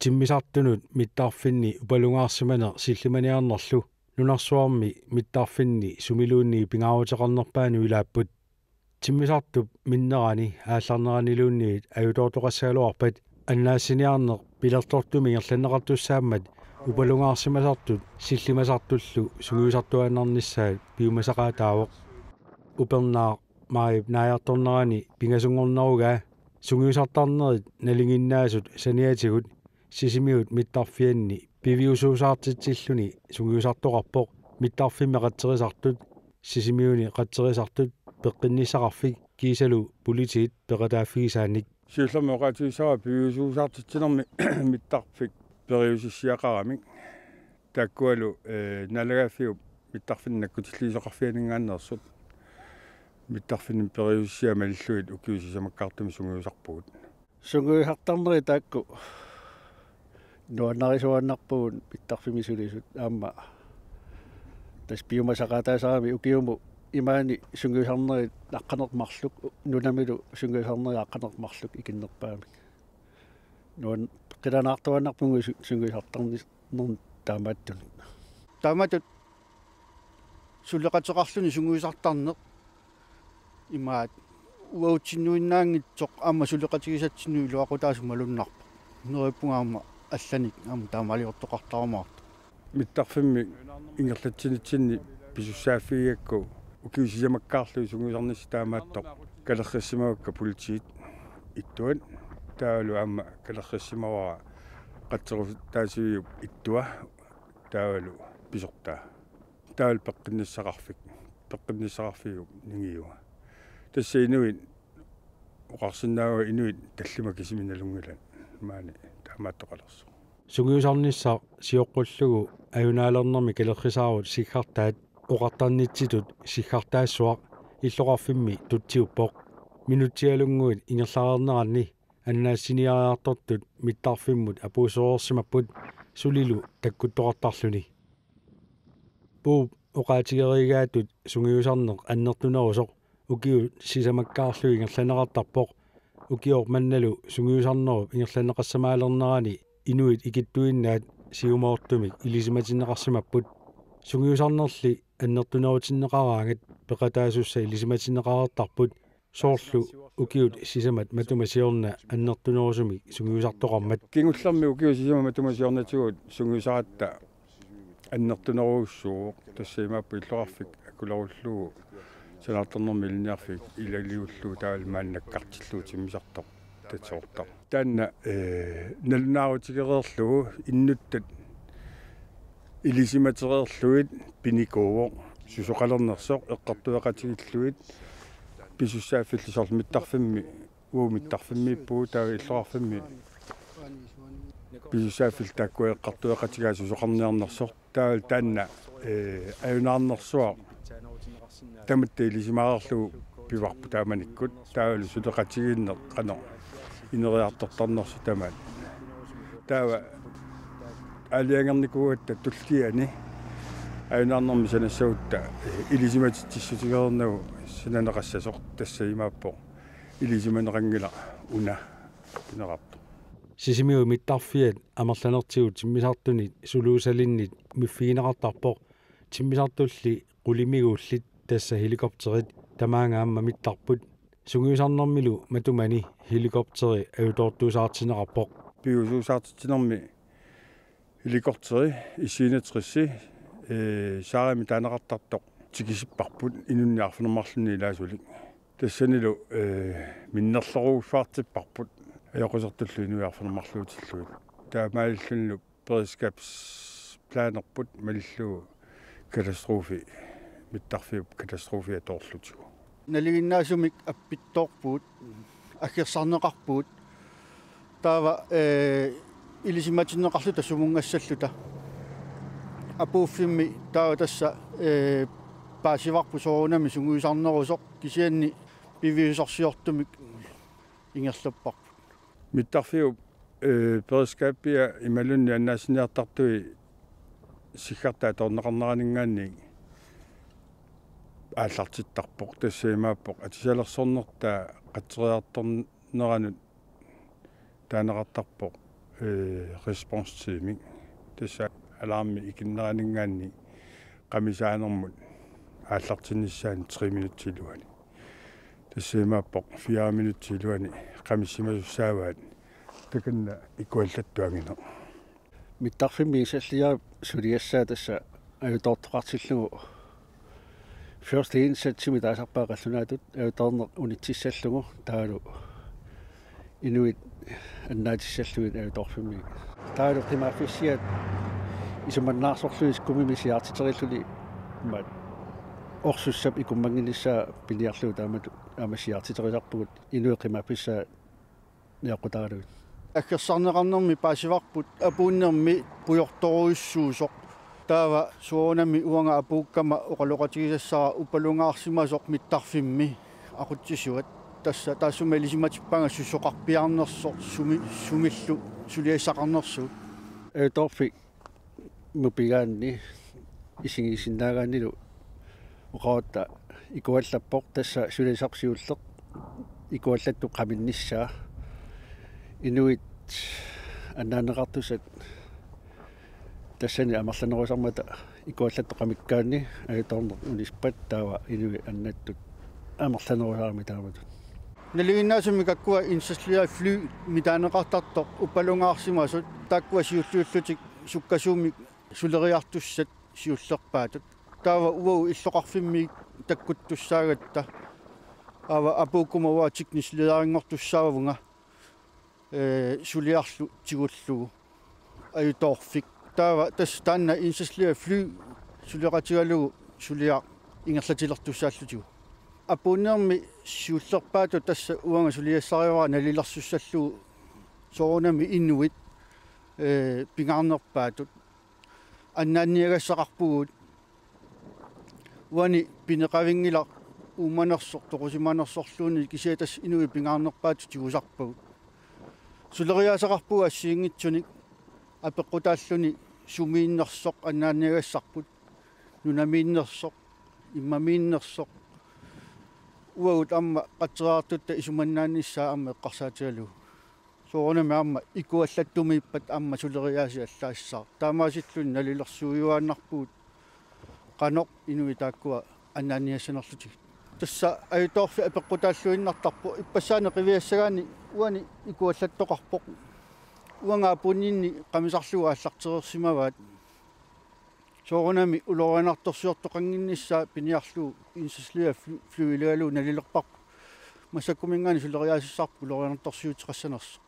тиммисартунут миттаарфинни упалунгаарсимане силлиманиарнерлу нунарсуарми миттаарфинни сумилуунни пингаавутеқарнерпаани улааппут тиммисартуп миннерани аалларнеранилуунниит аютоортоқассаалуарпат аннаассиниарнеқ пилертортуми ингерланнеқартуссааммат упалунгаарсимасартут силлимасартуллу сугиусартуаннарниссаат пиумасақаатаавоқ упернаа маип наярторнерани пингасунгорнеругаа сугиусартарнерит налингиннаасут саниатигут сисимиут миттарфианни пивиусуусаартитсиллуни сугиусартоқарпоқ миттарфимме қатсерисартут сисимиуни қатсерисартут пеққинниссақарфик кисалу политиит пеқатааффигисааник сиуллерми оқаатигисара пивиусуусаартитсинерми миттарфик периусиссиақарамик таккуалу э налагаафиу миттарфиннаккутиллисоқарфианингааннерсут миттарфинним периусиамаллуит укиусисамаккаартуми сугиусарпугут сугиусартарнери таакку нуаннарисуаннарпугун миттарфимисулисут аама тас биумасақатаасарами укиуму имаани сугиусарнери аққанермарлук нунамилу сугиусарнери аққанермарлук икиннерпаами нуан qilanaartuannarpungu suguisartarni nern taamaаттun taamatut sulleqateqarluni suguisartarneq имаат уаутсиннуиннаангитсоқ аама сулеқатигисатсиннуи луақутаасумалуннарпа нериппунгаама алланик аама таамалиортоқартарамаарт миттарфимми ингерлатсинитсинни писуссааффигакку укиусисамаккаарлуи сугуисарнис таамааттоқ калерриссимавакка политиит иттуан таалу аама калерриссимавара қатсеру таасиуи иттуа таалу писортаа таал пеққинниссақарфик пеққинниссақарфигу нингиуа тасса инуит оқарсинаава инуит таллима кисиминалунгилан маани таамааттоқалерсу сугиусарнissaа сиоққуллугу аюнаалернэрми калеррисаарут сиггартаат оқартарнитситут сиггартаассуақ иллоқарфимми тутсиуппоқ. Минутсиалунгуит ингерлаарнеранни аннаассиниариартортут миттарфиммут апуусоорсимаппут сулилу таккуттоқартарлүни пуу оқаатигеригаатут сунгиусарнеқ аннертунерусоқ укиу сисамаккаарлу ингерланеқартарпоқ укиор манналу сунгиусарнеруп ингерланеқассамаалернерани инуит икиттуиннаат сиумаортумик илисиматиннеқарсимаппут сунгиусарнерли аннертунерутиннеқараангат пеқатаасусса илисиматиннеқараартарпут соорлу укиут сисамат матумасиорна аннертунерусуми сунгиусартоқармат кингуллерми укиу сисама матумасиорнатигут сунгиусаратта аннертунеруussuu тассаимааппу иллоқарфик акуларуллуу санаарторнэрми илниарфик илагиуллуу таалмааннаккартиллуу тиммисартоқ татсоортар таанна э налунаарутигереерлуу иннуттат илисиматереерлуит пиникууво сусоқалернерсоқ эққартуеқатигиллуит писуссааффиллисорл миттарфимми уу миттарфиммиппуу таа иллоқарфимми писуссааффил тааккуэққартуеқатигаасу соқарниарнерсор таал таанна э аюнаарнерсуа таматта илисимаарерлу пиварпу тааманиккут таалу сулеқатигииннер қано инериартортарнерсу тамаат таава алиангерникуатта туллиани аюнаарнерми санассаутта. Илисиматиттиссутигернагу синанеқассасоқ тассаимааппо илисиманеқангила уна пинерарто сисимиу миттарфиат амерланертигут тиммисартунит сулуусалиннит миффигинеқартарпоқ тиммисартулли qulимигууллит тасса хеликоптерит тамаангаамма миттарпут сугиусарнэрмилу матумани хеликоптери аютоортуусаартинеқарпоқ пиусуусаартитинерми хеликоптери исиинетрисси э саарами таанеқартартоқ тикисиппарпут инунниарфунермарлүни илаасулик тассанилу э миннерлоруусуартиппарпут аёқусертуллу инуиарфунермарлуутиллуит таамааллунлу перискапс планерпут малиллуу катастрофи миттарфиуп катастрофи аторлутигу налигиннаасумик аппитторпуут аггерсарнеқарпуут таава э илисиматиннеқарлу тассумунгассаллута апууффимми таава тасса э паасиварпу соорунами сугуисарнерусоқ кисианни пивиусорсиортумик ингерлаппарпут миттарфиу э перискаппиа ималунни аннаасиниартартуи сиггартаа торнеқарнеранингаанни ааллартиттарпоқ тассаимааппоқ атисалерсорнертаа қатсериарторнеранут таанеқартарпоқ э респонстимик тасса алаарми икиннеранингаанни qamisaanермут ааллартинissaани 3 минутсилуани тассаимааппоқ 4 минутсилуани qamissimasусsaavaat таканна икуаллаттуангина миттарфимми исаллиа сулиассаа тасса аютортоқартиллугу first initiative таасарпаа қаллунаатут аюторнер унитсиссаллугу таалу инуит аннаатиссаллуит аюторфимми таалу қимааффиссиат исуманнаарсорлуис кумимисиартитериллуни мат орсуссап икуммангинисса пилиарлуу таамат амасиартитериларпугут инуи қимааффисса неақутаалуит аккерсарнеқарнерми паасиварпут апууннерми пуйорторуиссуусоқ таава суонами уанга апууккама оқалоқатигисассара упалунгаарсимасоқ миттарфимми aqutsisuat тасса таассумалисиматиппанга суссоқарпиарнерсо суми сумиллу сулиассақарнерсуут эторфи мупигаанни исигисиннаагааннилу оқаатта икуаллаппоқ тасса сулисарсиуллеқ икуаллатту қаминниссаа инуит аннаанеқартусат тассани амерланерусармата икуаллаттоқамиккаанни агаторнер униспат таава инуи аннаттут амерланерусаарми тааматут налигиннаасуми каккуа инсаслиа флю митаанеқартартоқ уппалунгаарсимасут тааккуа сиуллууллутик суккасууми сулериартуссат сиуллерпаатут таава уау иллоқарфимми таккуттуссаагатта ава апууккумава тикнислиарингортуссаавунга э сулиарлу тигуллугу аюторфик таава тас таанна инсаслиа флю сулератигалугу сулиа ингерлатилертуссааллутигу апуунерми сиуллерпаату тасса уанга сулиассаривара налилерсуссаллугу соонами иннуит э пингаарнерпаатут аннаанниагассақарпугут уани пинеқавингила ууманерсор тоқусиманерсорлууни кисиатас инуи пингаарнерпаату тигусарпагут сулериаасақарпуга ассиингитсуник апеққутааллуни сумииннерсоқ аннаанниагассарпут нунамииннерсоқ иммамииннерсоқ уагут амма қатсераартутта исуманнаанниссаа амма эққарсаатигалу соорнами амма икуаллаттумииппат амма сулериааси аллаассаа таамаасиллун налилерсуйуааннарпуут qanoq inuitaakkuа аннааниассанерлутиг тасса аюторфи апеққутааллуиннартарпу иппассаане қивиассагаани уани икуаллаттоқарпоқ уангаа пуннинни қамисарлуга аллартерерсимаваат соорунами улорианарторсиортоқангиннissaа пиниарлуу инсаслиа флюилегалуу налилерпар масаккумингаани сулериаасиссарпу улорианарторсиутеқассанерс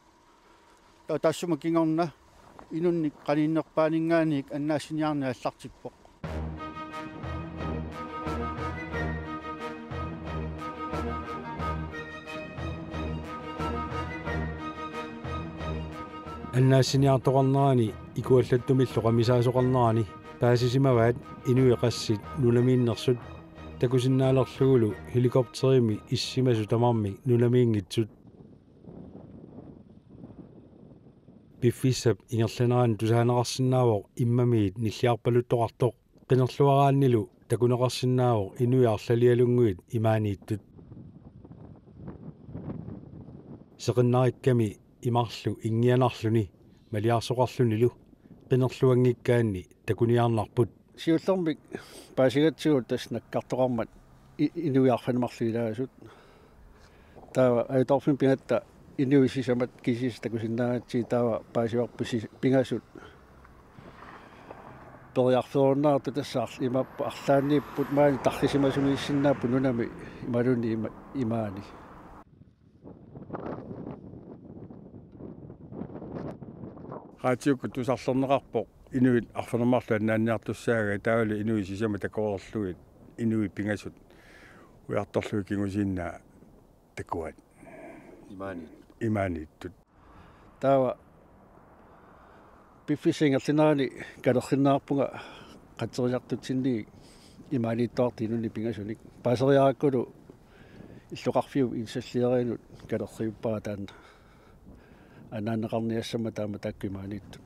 таа таассума кингорна инунни qaninnerpaaningaanik annaassiniarni аллартиппоқ аннаассиниартоқарнерани икуаллаттумилло қамисаасоқарнерани паасисимаваат инуиқассит нунамииннерсут такусиннаалерлугулу хеликоптерими иссимасу тамарми нунамиингитсут пиффиссап ингерланеран тусаанеқарсинаавоқ иммамиит ниллиарпалуттоқартоқ қинерлуарааннилу такунеқарсинаавоқ инуиарлалиалунгуит имаанииттут сеқиннарикками имарлу ингианарлүни малиарсоқарлунилу qinерluangikkaanni takuniarnarput сиуллэрмик паасигатсигут тас наккартоқармат инуиарфанмарлуилаасут таа айторфин пингатта инуисисамат кисис такусиннаагатси таава паасиварпуси пингасут. Периарферуннаарту тассаарл имаппа арлааннииппут маани тарлисимасунииссиннааппу нунами ималуни имаани раатиукку тусарлернеқарпоқ инуит арфанермарлу аннаанниартуссаага таавали инуи сисама такорерлугит инуи пингасут. Уярторлуи кингусиинна такуат. Имаани имааниттут таава пиффисингерлинерани калерриннаарпунга қатсериартутсинни имааниттоарти инуни пингасуник. Пасериараккулу иллоқарфиу инсаллиеринут калерриуппара таана анаанеқарниассама таама таккимаанитту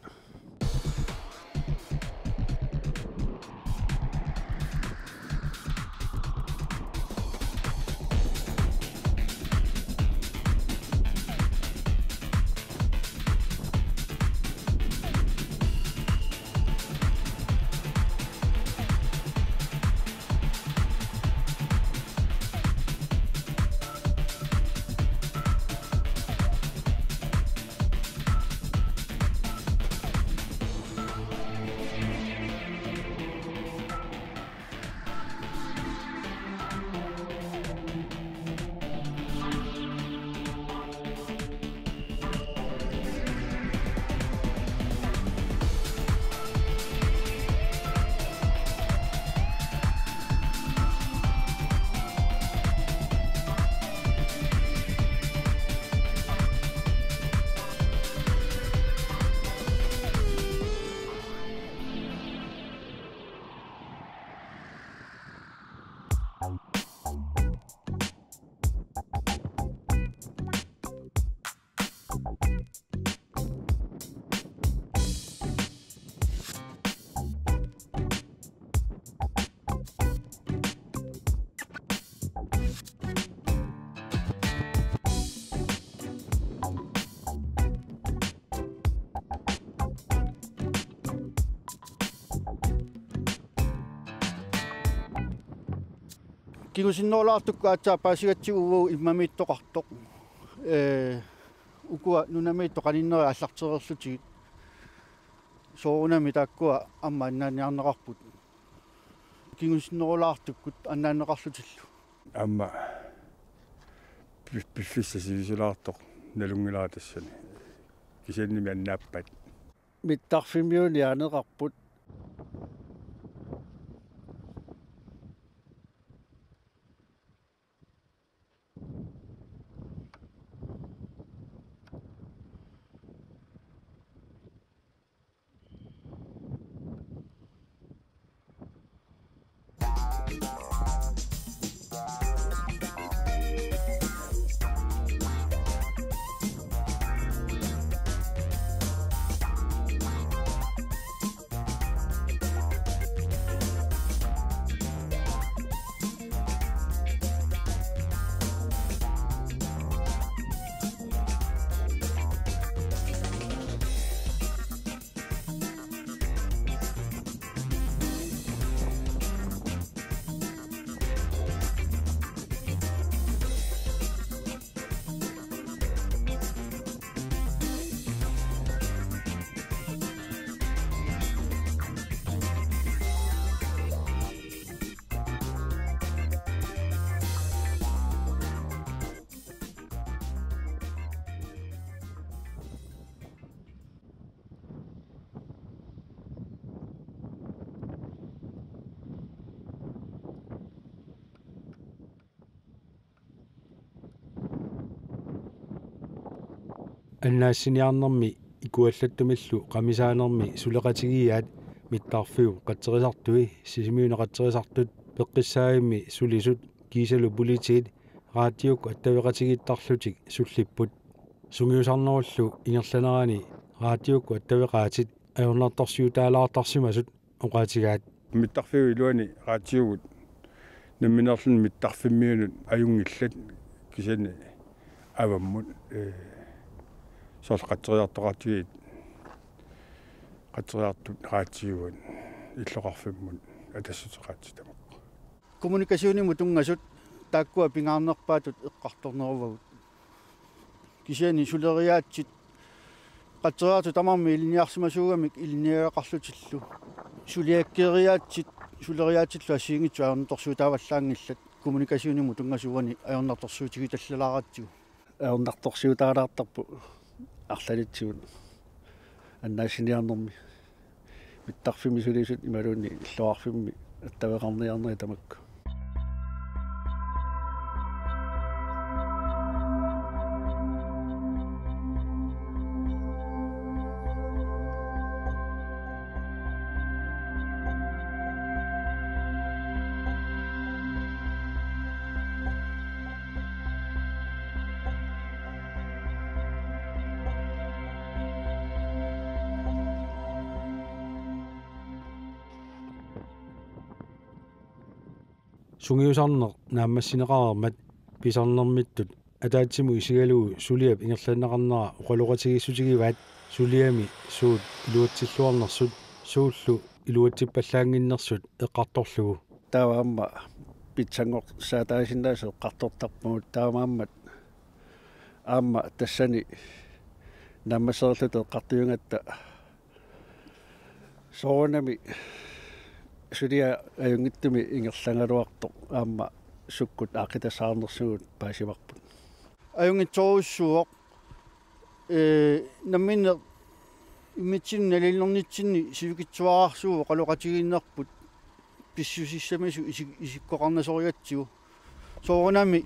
кигусиннерлаартукку аатсаа паасигатсигувуу иммамииттоқартоқ э укуа нунамиитто каниннери аллартерерлутигит соорунами тааккуа амма аннааниарнеқарпут кигусиннерлаартуккут аннаанеқарлутиллу амма пиффисса сивисулаартоқ налунгилаа тассани кисианними аннааппат. Миттарфимиуни анеқарпут аннаассиниарнэрми икуаллаттумиллу qamisaanерми сулеqатигиаат миттаарфиу qatserisartui сисимиунеqatserisartut пеққиссаагимми сулисут кисалу политиит раатиук аттавеqатигиттарлутик суллиппут сунгиусарнеруллу ингерланерани раатиук аттавеqaатит аернартарсиутаалаартарсимасут оqaатигаат миттарфиу илуани раатиугут. Намминерлун миттарфиммиунут аюнгиллат кисани аваммут э соос qatteriartoqartigit qatteriartut raatiugun иллоqarfimmun атассутеqaatитамақ kommunikasiuниmu тунгасут тааккуа пингаарнерпаатут эққарторнерувагут кисиани сулериаатсит qatteriartu tamarmi iliniarsimasuugamik iliniaqarlutillу сулиаккериаатсит сулериаатиллу ассиингитсу аернторсуутааваллаангиллат kommunikasiuниmu тунгасуани аернарторсуутиги таллалааратсигу аернарторсуутаалаартарпу арлалитсигун аннаасиниарнэрми миттарфими сулисут ималуунни иллуарфимми аттавеқарниарнери тамакку сунгиусарнер нааммассинеқарермат писарнэрмиттут атаатсиму исигалугу сулиап ингерланнеқарнера оқалуқатигиссутигиваат сулиами суут илуатсиллуарнерсут сууллу илуатсиппаллаангиннерсут эққарторлугу. Тааваамма питсангор саатаасиннаасо эққартортарпагут таамааммат аама тассани наммасерлутэ эққартиунгатта соонами сулиа аюнгиттуми ингерлангалуарто аама суккут аақитасаарнерсугут паасиварпут аюнгитсоруссуоқ э намминне имитсин налиллернитсинни сивикитсуаарсуу қалоқатигиннерпут писсусиссамису исиккоқарнасориатсигу соорунами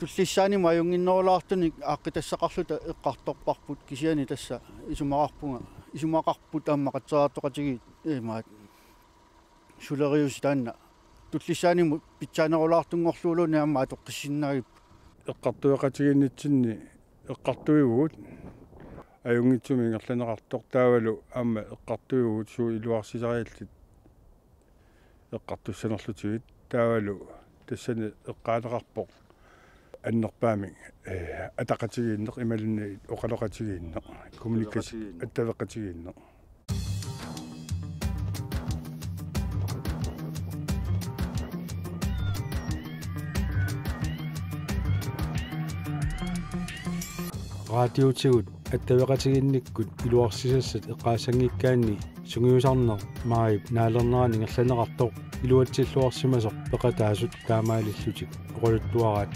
туллиссаанима аюнгиннерулаартуник ааққитассақарлута эққарторпарпут кисиани тасса исумақарпунга исумақарпут аама қатсерааттоқатиги э маат сулериус таанна туллисааниму питсаанерулаартунгорлуулуни аама атоққиссиннагип эққартуеқатигиннитсинни эққартуигуут аюнгитсуми ингерланеқартор таавалу аама эққартуигуут суу илуарсисариаллит эққартуссанерлутигит таавалу тассани эққаанеқарпоқ аннерпаами э атақатигииннеқ ималунни оқалоқатигииннеқ коммуникаси аттавеқатигииннеқ радиотигут аттавеқатигинниккут илуарсисассат эққаасангиккаанни сунгиусарнер маип наалернерани ингерланеқартоқ илуатсиллуарсимасоқ пеқатаасут таамаалиллутик оқолуттуараат